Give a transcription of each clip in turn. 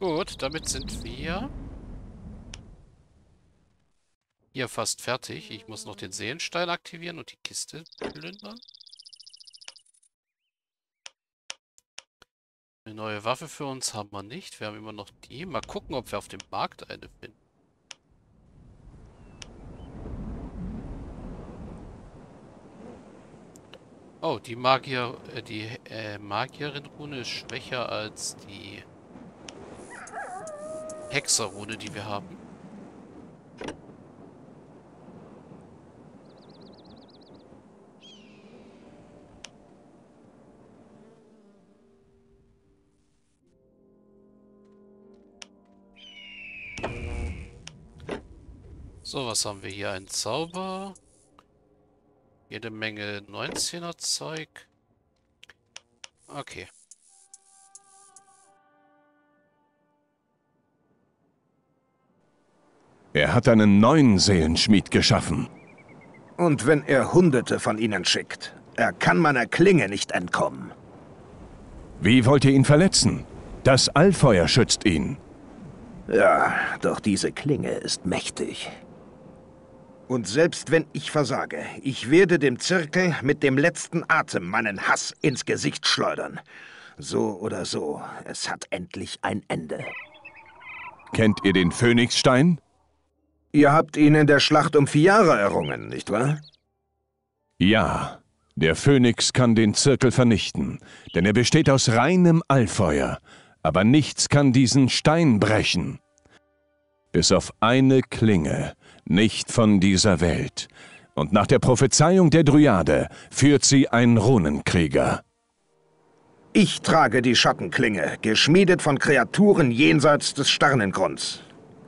Gut, damit sind wir hier fast fertig. Ich muss noch den Seelenstein aktivieren und die Kiste plündern. Eine neue Waffe für uns haben wir nicht. Wir haben immer noch die. Mal gucken, ob wir auf dem Markt eine finden. Oh, die Magier, äh, die äh, Magierin-Rune ist schwächer als die Hexerrune, die wir haben. So, was haben wir hier? Ein Zauber. Jede Menge 19er Zeug. Okay. Er hat einen neuen Seelenschmied geschaffen. Und wenn er Hunderte von ihnen schickt, er kann meiner Klinge nicht entkommen. Wie wollt ihr ihn verletzen? Das Allfeuer schützt ihn. Ja, doch diese Klinge ist mächtig. Und selbst wenn ich versage, ich werde dem Zirkel mit dem letzten Atem meinen Hass ins Gesicht schleudern. So oder so, es hat endlich ein Ende. Kennt ihr den Phönixstein? Ihr habt ihn in der Schlacht um Fiara errungen, nicht wahr? Ja. Der Phönix kann den Zirkel vernichten, denn er besteht aus reinem Allfeuer. Aber nichts kann diesen Stein brechen. Bis auf eine Klinge, nicht von dieser Welt. Und nach der Prophezeiung der Dryade führt sie ein Runenkrieger. Ich trage die Schattenklinge, geschmiedet von Kreaturen jenseits des Sternengrunds.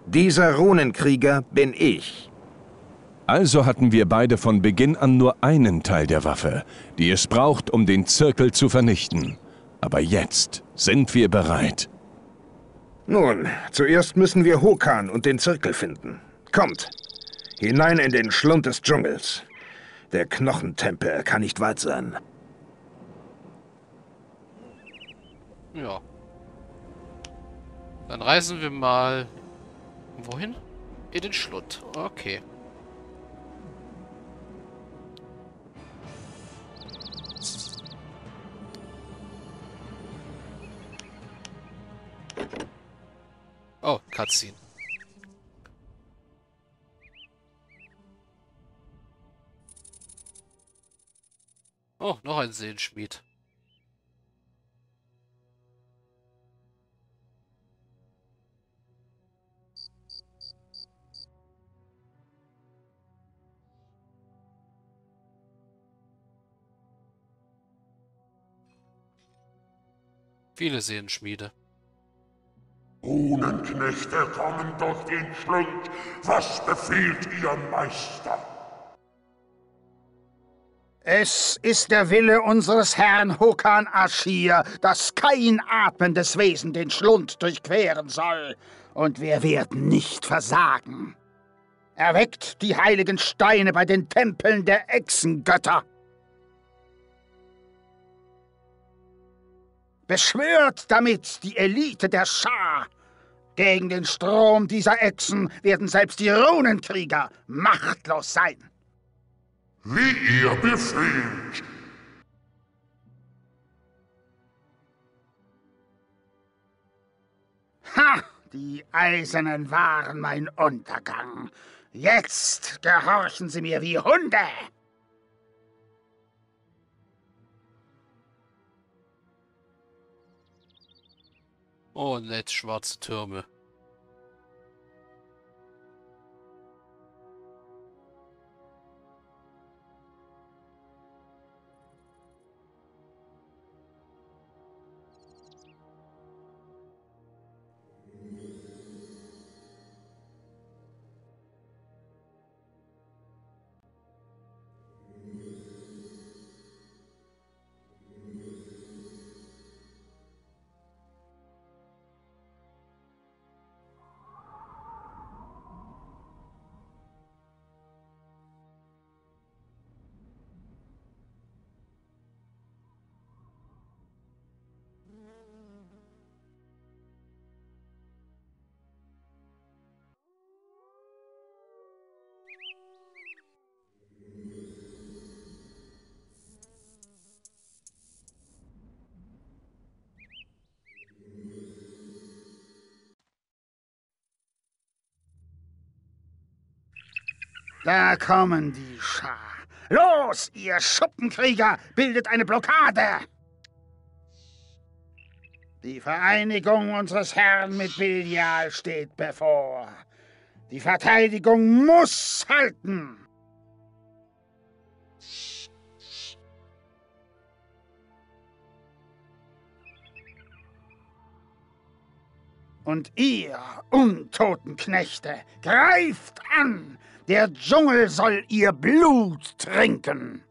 Dieser Runenkrieger bin ich. Also hatten wir beide von Beginn an nur einen Teil der Waffe, die es braucht, um den Zirkel zu vernichten. Aber jetzt sind wir bereit. Nun, zuerst müssen wir Hokan und den Zirkel finden. Kommt, hinein in den Schlund des Dschungels. Der Knochentempel kann nicht weit sein. Ja. Dann reisen wir mal... Wohin? In den Schlund. Okay. Oh, Cutscene. Oh, noch ein Seelenschmied. Viele Seelenschmiede. Runenknechte kommen durch den Schlund. Was befiehlt ihr Meister? Es ist der Wille unseres Herrn Hokan Aschir, dass kein atmendes Wesen den Schlund durchqueren soll. Und wir werden nicht versagen. Erweckt die heiligen Steine bei den Tempeln der Echsengötter. Beschwört damit die Elite der Schar. Gegen den Strom dieser Echsen werden selbst die Runenkrieger machtlos sein. Wie ihr befehlt. Ha! Die Eisernen waren mein Untergang. Jetzt gehorchen sie mir wie Hunde. Oh, nett, schwarze Türme. Da kommen die Schar. Los, ihr Schuppenkrieger, bildet eine Blockade! Die Vereinigung unseres Herrn mit Belial steht bevor. Die Verteidigung muss halten. Und ihr, untoten Knechte, greift an! Der Dschungel soll ihr Blut trinken!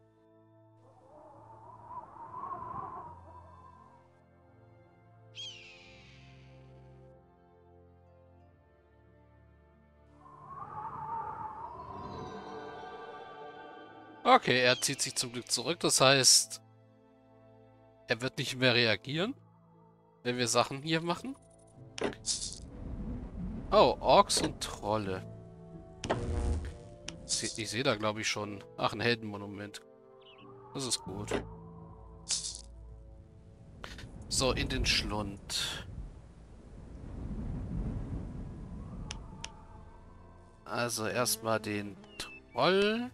Okay, er zieht sich zum Glück zurück. Das heißt, er wird nicht mehr reagieren, wenn wir Sachen hier machen. Oh, Orks und Trolle. Ich sehe da, glaube ich, schon. Ach, ein Heldenmonument. Das ist gut. So, in den Schlund. Also erstmal den Troll,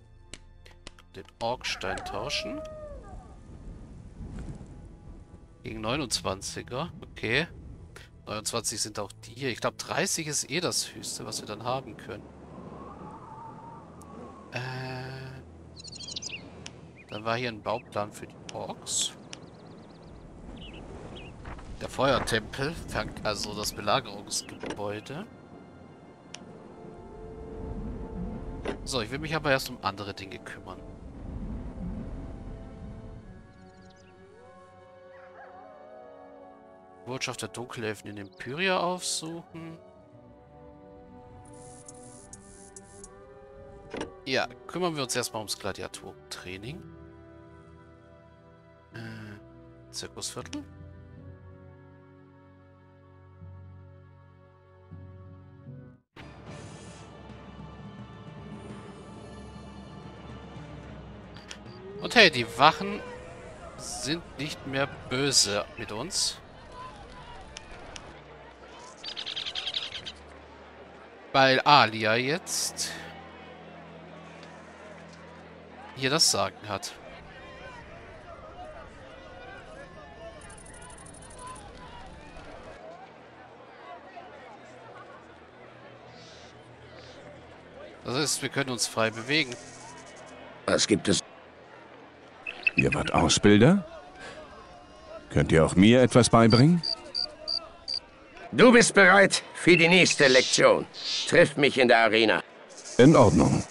den Orkstein tauschen. Gegen 29er, okay. 29 sind auch die hier. Ich glaube 30 ist eh das höchste, was wir dann haben können. Äh, dann war hier ein Bauplan für die Orks. Der Feuertempel, also das Belagerungsgebäude. So, ich will mich aber erst um andere Dinge kümmern. Botschaft der Dunkelelfen in Empyria aufsuchen. Ja, kümmern wir uns erstmal ums Gladiatorentraining. Zirkusviertel. Und hey, die Wachen sind nicht mehr böse mit uns. Weil Alia jetzt hier das Sagen hat. Das heißt, wir können uns frei bewegen. Was gibt es? Ihr wart Ausbilder? Könnt ihr auch mir etwas beibringen? Du bist bereit für die nächste Lektion. Triff mich in der Arena. In Ordnung.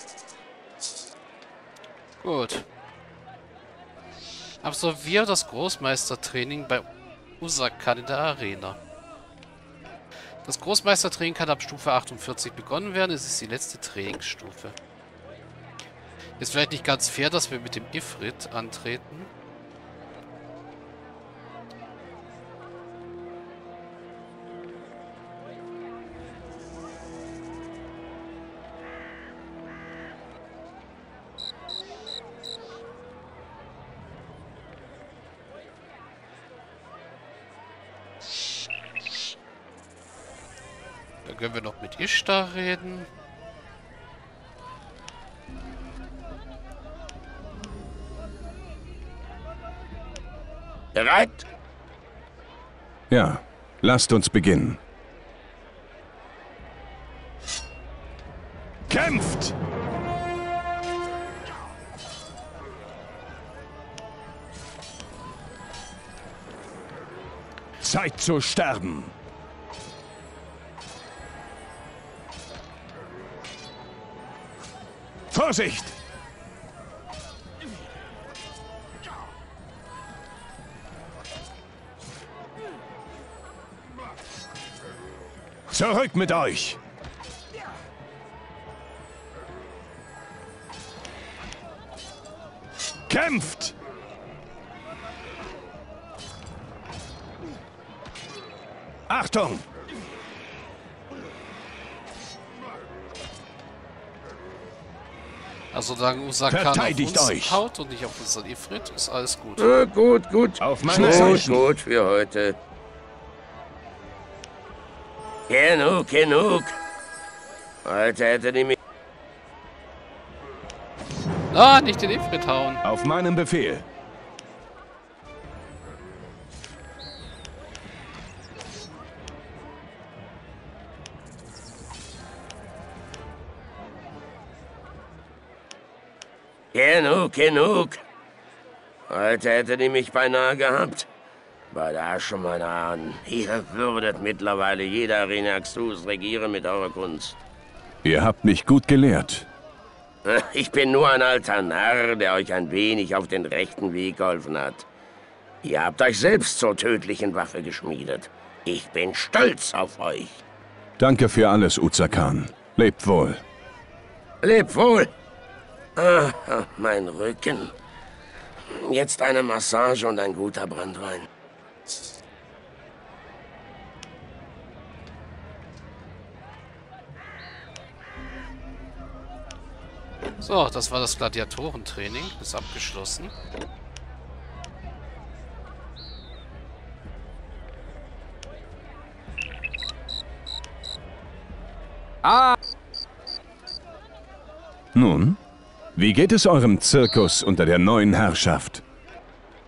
Gut. Absolviere das Großmeistertraining bei Usakan in der Arena. Das Großmeistertraining kann ab Stufe 48 begonnen werden. Es ist die letzte Trainingsstufe. Ist vielleicht nicht ganz fair, dass wir mit dem Ifrit antreten. Mit Ishtar reden. Bereit? Ja, lasst uns beginnen. Kämpft! Zeit zu sterben! Vorsicht! Zurück mit euch! Kämpft! Achtung! Also solange Usakan auf Verteidigt uns euch. haut und nicht auf unseren Ifrit, ist alles gut. Gut, gut, gut. Auf meine gut, Zeichen. gut für heute. Genug, genug. Heute hätte die mich... Ah, nicht den Ifrit hauen. Auf meinen Befehl. Genug, genug. Heute hätte die mich beinahe gehabt. Bei der Asche meiner Ahnen. Ihr würdet mittlerweile jeder Renaxus regieren mit eurer Kunst. Ihr habt mich gut gelehrt. Ich bin nur ein alter Narr, der euch ein wenig auf den rechten Weg geholfen hat. Ihr habt euch selbst zur tödlichen Waffe geschmiedet. Ich bin stolz auf euch. Danke für alles, Uzakan. Lebt wohl. Leb wohl. Ah, mein Rücken. Jetzt eine Massage und ein guter Brandwein. So, das war das Gladiatorentraining. Ist abgeschlossen. Nun, wie geht es eurem Zirkus unter der neuen Herrschaft?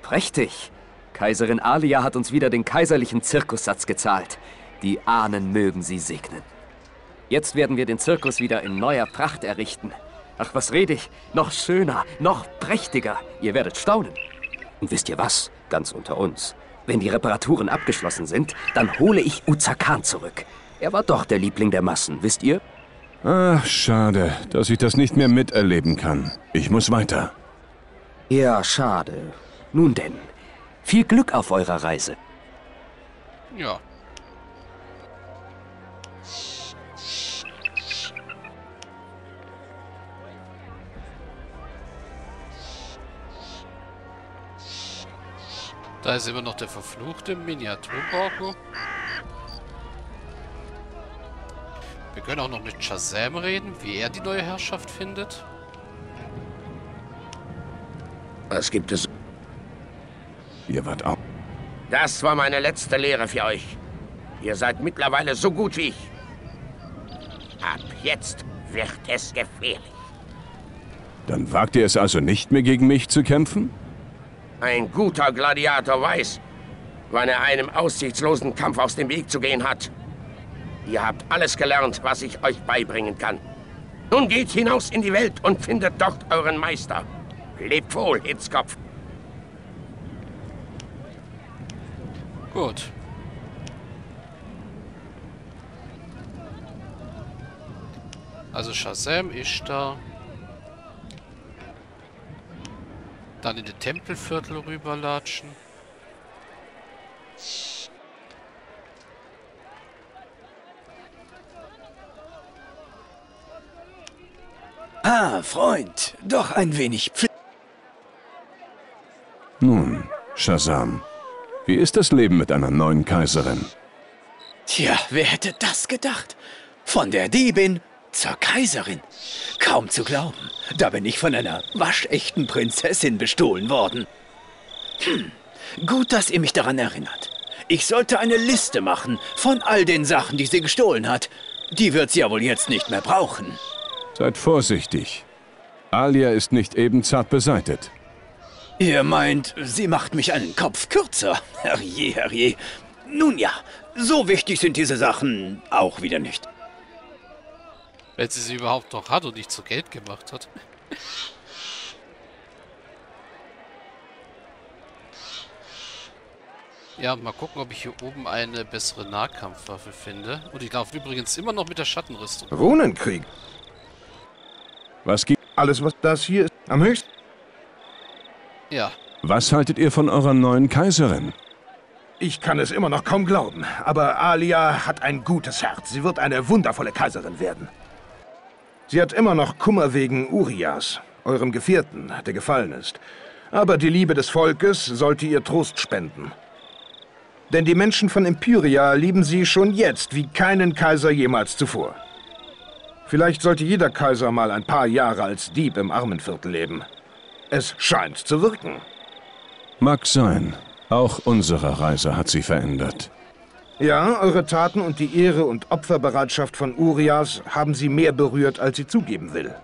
Prächtig. Kaiserin Alia hat uns wieder den kaiserlichen Zirkussatz gezahlt. Die Ahnen mögen sie segnen. Jetzt werden wir den Zirkus wieder in neuer Pracht errichten. Ach, was rede ich? Noch schöner, noch prächtiger. Ihr werdet staunen. Und wisst ihr was? Ganz unter uns. Wenn die Reparaturen abgeschlossen sind, dann hole ich Uzakan zurück. Er war doch der Liebling der Massen, wisst ihr? Ach, schade, dass ich das nicht mehr miterleben kann. Ich muss weiter. Ja, schade. Nun denn, viel Glück auf eurer Reise. Ja. Da ist immer noch der verfluchte Miniaturborgo. Wir können auch noch mit Shazam reden, wie er die neue Herrschaft findet. Was gibt es? Ihr wart auch. Das war meine letzte Lehre für euch. Ihr seid mittlerweile so gut wie ich. Ab jetzt wird es gefährlich. Dann wagt ihr es also nicht mehr gegen mich zu kämpfen? Ein guter Gladiator weiß, wann er einem aussichtslosen Kampf aus dem Weg zu gehen hat. Ihr habt alles gelernt, was ich euch beibringen kann. Nun geht hinaus in die Welt und findet dort euren Meister. Lebt wohl, Hitzkopf. Gut. Also Shazam ist da. Dann in den Tempelviertel rüberlatschen. Ah, Freund, doch ein wenig Pflicht. Nun, Shazam, wie ist das Leben mit einer neuen Kaiserin? Tja, wer hätte das gedacht? Von der Diebin zur Kaiserin. Kaum zu glauben. Da bin ich von einer waschechten Prinzessin bestohlen worden. Hm, gut, dass ihr mich daran erinnert. Ich sollte eine Liste machen von all den Sachen, die sie gestohlen hat. Die wird sie ja wohl jetzt nicht mehr brauchen. Seid vorsichtig. Alia ist nicht eben zart beseitet. Ihr meint, sie macht mich einen Kopf kürzer? Herrje, herrje. Nun ja, so wichtig sind diese Sachen auch wieder nicht. Wenn sie sie überhaupt noch hat und nicht zu Geld gemacht hat. Ja, mal gucken, ob ich hier oben eine bessere Nahkampfwaffe finde. Und ich laufe übrigens immer noch mit der Schattenrüstung. Runenkrieg. Was gibt. Alles, was das hier ist, am höchsten. Ja, Was haltet ihr von eurer neuen Kaiserin? Ich kann es immer noch kaum glauben, aber Alia hat ein gutes Herz. Sie wird eine wundervolle Kaiserin werden. Sie hat immer noch Kummer wegen Urias, eurem Gefährten, der gefallen ist. Aber die Liebe des Volkes sollte ihr Trost spenden. Denn die Menschen von Empyria lieben sie schon jetzt wie keinen Kaiser jemals zuvor. Vielleicht sollte jeder Kaiser mal ein paar Jahre als Dieb im Armenviertel leben. Es scheint zu wirken. Mag sein. Auch unsere Reise hat sie verändert. Ja, eure Taten und die Ehre und Opferbereitschaft von Urias haben sie mehr berührt, als sie zugeben will.